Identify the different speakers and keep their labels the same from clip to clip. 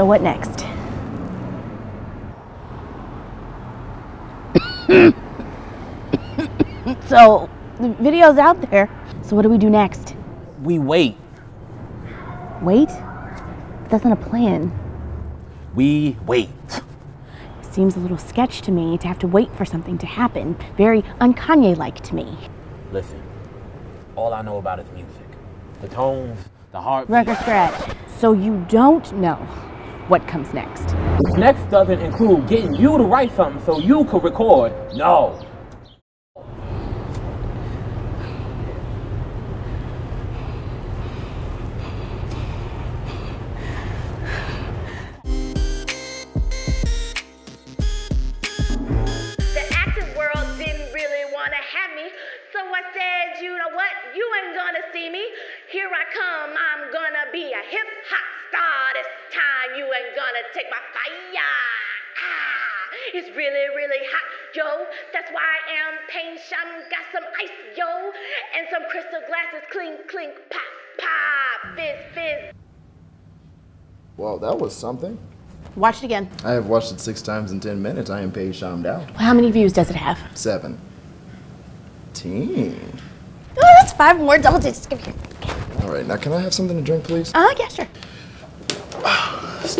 Speaker 1: So what next? so the video's out there. So what do we do next?
Speaker 2: We wait.
Speaker 1: Wait? That's not a plan.
Speaker 2: We wait.
Speaker 1: Seems a little sketch to me to have to wait for something to happen. Very un-Kanye like to me.
Speaker 2: Listen, all I know about is music. The tones, the heartbeat.
Speaker 1: Record scratch. So you don't know what comes next.
Speaker 2: Next doesn't include getting you to write something so you could record. No.
Speaker 3: The acting world didn't really want to have me, so I said, you know what? You ain't gonna see me. Here I come. I'm gonna be a hip hop star this time. You ain't gonna take my fire. Ah, it's really, really hot, yo. That's why I am pain shum. Got some ice, yo, and some crystal glasses. Clink, clink, pop, pop, fizz, fizz.
Speaker 4: Well, that was something.
Speaker 1: Watch it again.
Speaker 4: I have watched it six times in ten minutes. I am paid Sham Dow.
Speaker 1: How many views does it have?
Speaker 4: Seven. Teen.
Speaker 1: Oh, that's five more double digits. Give here.
Speaker 4: All right, now can I have something to drink, please?
Speaker 1: Uh, yeah, sure.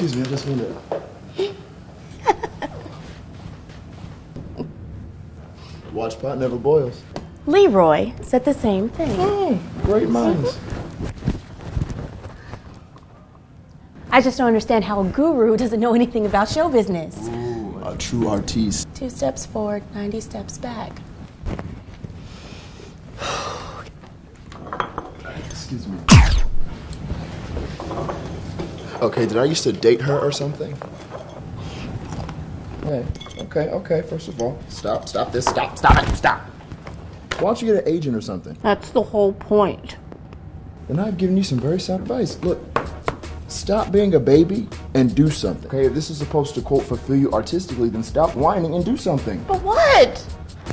Speaker 4: Excuse me, I just want to. Watch pot never boils.
Speaker 1: Leroy said the same thing.
Speaker 4: Oh, great minds.
Speaker 1: I just don't understand how a guru doesn't know anything about show business.
Speaker 4: A true artiste.
Speaker 1: Two steps forward, 90 steps back.
Speaker 4: Excuse me. Okay, did I used to date her or something? Hey, okay, okay, first of all, stop, stop this, stop, stop it, stop. Why don't you get an agent or something?
Speaker 1: That's the whole point.
Speaker 4: And I've given you some very sound advice. Look, stop being a baby and do something. Okay, if this is supposed to quote fulfill you artistically, then stop whining and do something.
Speaker 1: But what?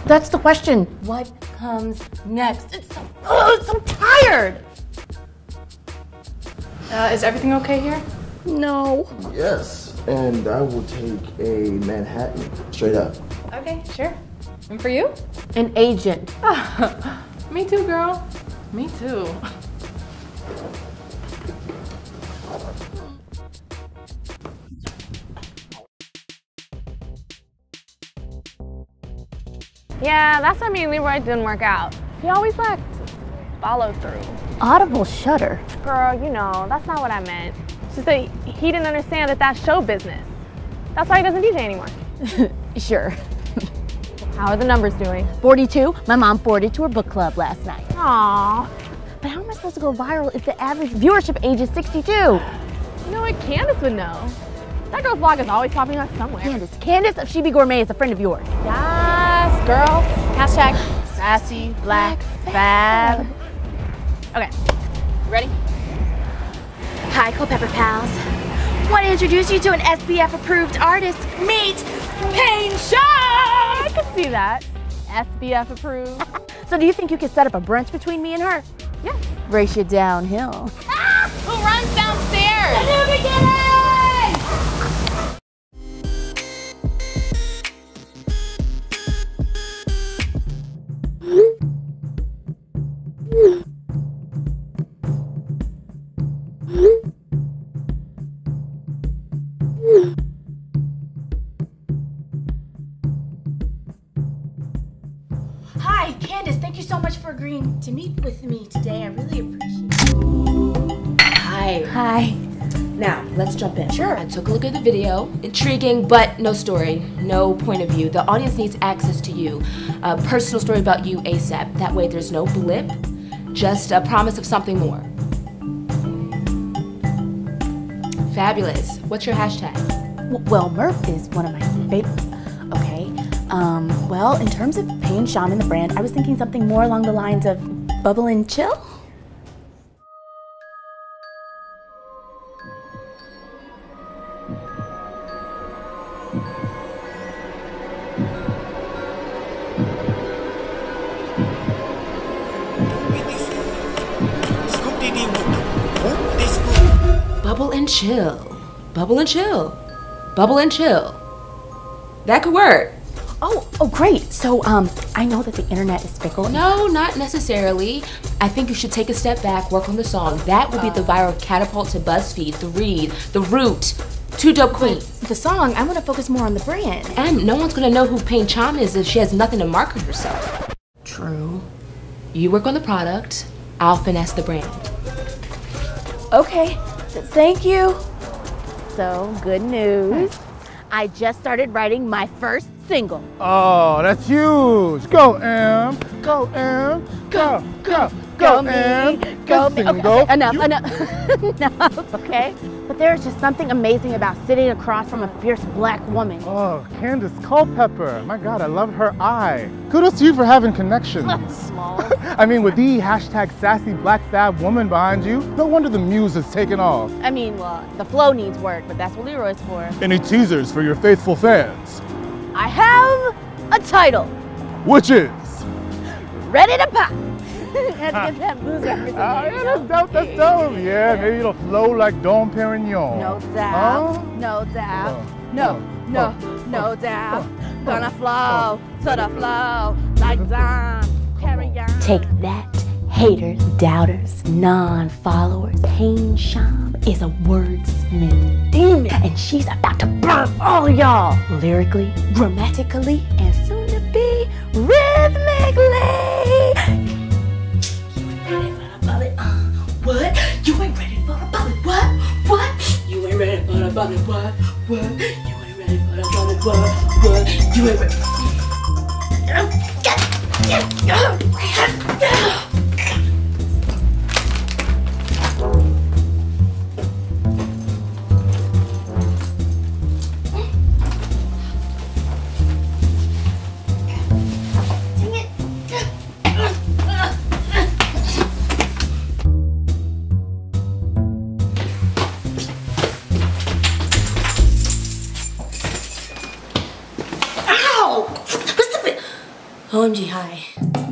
Speaker 1: That's the question. What comes next? It's so, oh, it's so tired.
Speaker 5: Uh, is everything okay here?
Speaker 1: No.
Speaker 4: Yes, and I will take a Manhattan straight up.
Speaker 5: Okay, sure. And for you?
Speaker 1: An agent.
Speaker 5: Me too, girl. Me too.
Speaker 6: Yeah, that's why me and Leroy didn't work out. He always lacked follow through.
Speaker 1: Audible shudder.
Speaker 6: Girl, you know, that's not what I meant. Just that he didn't understand that that's show business. That's why he doesn't DJ anymore.
Speaker 1: Sure.
Speaker 6: How are the numbers doing?
Speaker 1: 42. My mom forwarded to her book club last night.
Speaker 6: Aww.
Speaker 1: But how am I supposed to go viral if the average viewership age is 62?
Speaker 6: You know what? Candace would know. That girl's blog is always popping up somewhere.
Speaker 1: Candace. Candace of She Be Gourmet is a friend of yours.
Speaker 6: Yes, girl. Hashtag sassy black fab. Okay, ready?
Speaker 1: Hi, Culpepper pals. Want to introduce you to an SBF approved artist. Meet Pain
Speaker 6: I can see that. SBF approved.
Speaker 1: So do you think you could set up a brunch between me and her?
Speaker 6: Yeah.
Speaker 1: Race you downhill. Ah!
Speaker 6: Who runs downstairs?
Speaker 1: Agreeing to meet with me today. I really appreciate it.
Speaker 7: Hi.
Speaker 1: Hi.
Speaker 7: Now, let's jump in. Sure. I took a look at the video. Intriguing, but no story, no point of view. The audience needs access to you. A personal story about you ASAP. That way there's no blip, just a promise of something more. Fabulous. What's your hashtag?
Speaker 1: Well, Merp is one of my favorite. Okay. Um, well, in terms of Pain Shaman, the brand, I was thinking something more along the lines of bubble and chill.
Speaker 7: Bubble and chill. Bubble and chill. Bubble and chill. That could work.
Speaker 1: Oh, oh, great. So, um, I know that the internet is fickle.
Speaker 7: No, not necessarily. I think you should take a step back, work on the song. That would be the viral catapult to BuzzFeed, The Read, The Root, Two Dope Queens.
Speaker 1: The song, I want to focus more on the brand.
Speaker 7: And no one's gonna know who Pagnecham is if she has nothing to market herself. True. You work on the product, I'll finesse the brand.
Speaker 1: Okay, thank you. So, good news. I just started writing my first single.
Speaker 8: Oh, that's huge. Go, Em. Go, Em. Go, go, go, Em.
Speaker 1: Go
Speaker 8: Good
Speaker 1: me. Okay,
Speaker 8: single.
Speaker 1: okay, enough,
Speaker 8: You-
Speaker 1: enough, enough, okay? But there's just something amazing about sitting across from a fierce black woman.
Speaker 8: Oh, Candace Culpepper. My God, I love her eye. Kudos to you for having connections.
Speaker 1: Small.
Speaker 8: I mean, with the hashtag sassy black fab woman behind you, no wonder the muse has taken off.
Speaker 1: I mean, well, the flow needs work, but that's what Leroy's for.
Speaker 8: Any teasers for your faithful fans?
Speaker 1: I have a title.
Speaker 8: Which is?
Speaker 1: Ready to pop. Had to get that blues reference in
Speaker 8: Ah, yeah, that's dope, that's dope. Yeah, maybe it'll flow like Dom Perignon.
Speaker 1: No doubt,
Speaker 8: Huh?
Speaker 1: no doubt, no, no, no
Speaker 8: oh,
Speaker 1: doubt. Gonna flow to the flow like Dom Perignon.
Speaker 9: Take that, haters, doubters, non followers. Pagnecham is a wordsmith demon, and she's about to burn all y'all lyrically, grammatically, and soon to be rhythmically. You uh, what? You ain't ready for the bullet, what? What? You ain't ready for the bullet, what? What? You ain't ready for the bullet, what? What? You ain't ready. OMG, hi.